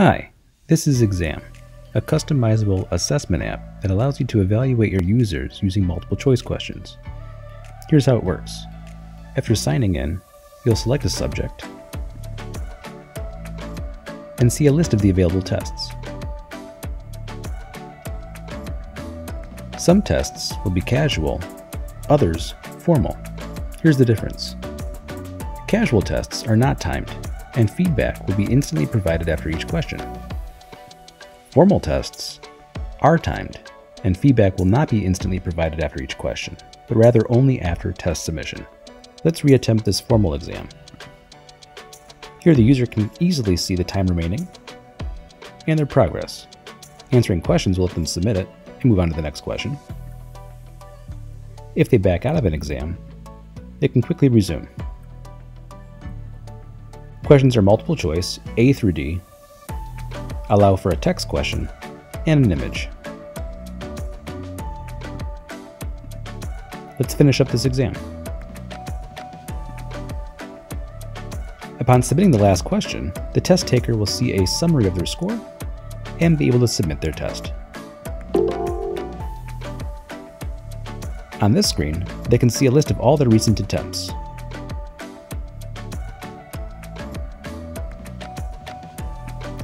Hi, this is Exam, a customizable assessment app that allows you to evaluate your users using multiple choice questions. Here's how it works. After signing in, you'll select a subject and see a list of the available tests. Some tests will be casual, others formal. Here's the difference. Casual tests are not timed, and feedback will be instantly provided after each question. Formal tests are timed, and feedback will not be instantly provided after each question, but rather only after test submission. Let's reattempt this formal exam. Here the user can easily see the time remaining and their progress. Answering questions will let them submit it and move on to the next question. If they back out of an exam, they can quickly resume. Questions are multiple choice, A through D, allow for a text question, and an image. Let's finish up this exam. Upon submitting the last question, the test taker will see a summary of their score and be able to submit their test. On this screen, they can see a list of all their recent attempts.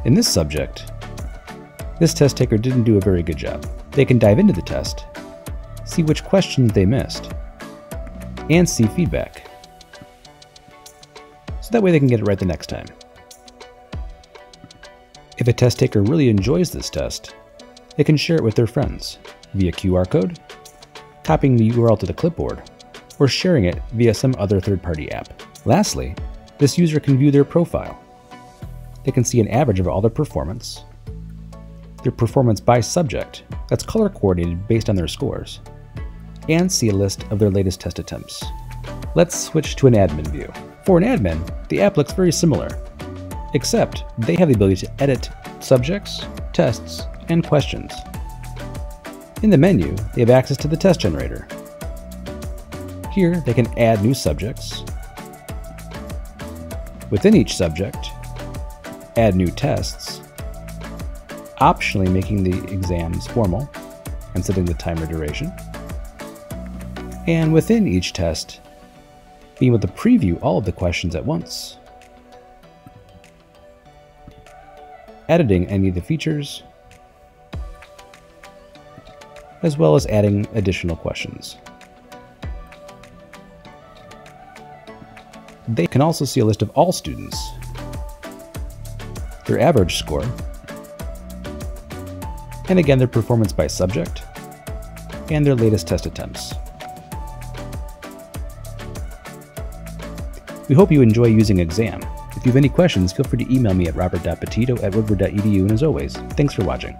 In this subject, this test taker didn't do a very good job. They can dive into the test, see which questions they missed, and see feedback so that way they can get it right the next time. If a test taker really enjoys this test, they can share it with their friends via QR code, copying the URL to the clipboard, or sharing it via some other third-party app. Lastly, this user can view their profile. They can see an average of all their performance, their performance by subject that's color coordinated based on their scores, and see a list of their latest test attempts. Let's switch to an admin view. For an admin, the app looks very similar, except they have the ability to edit subjects, tests, and questions. In the menu, they have access to the test generator. Here, they can add new subjects. Within each subject, add new tests, optionally making the exams formal and setting the timer duration. And within each test, being able to preview all of the questions at once. Editing any of the features, as well as adding additional questions. They can also see a list of all students, their average score, and again their performance by subject, and their latest test attempts. We hope you enjoy using Exam. If you have any questions, feel free to email me at robert.petitto at woodward.edu, and as always, thanks for watching.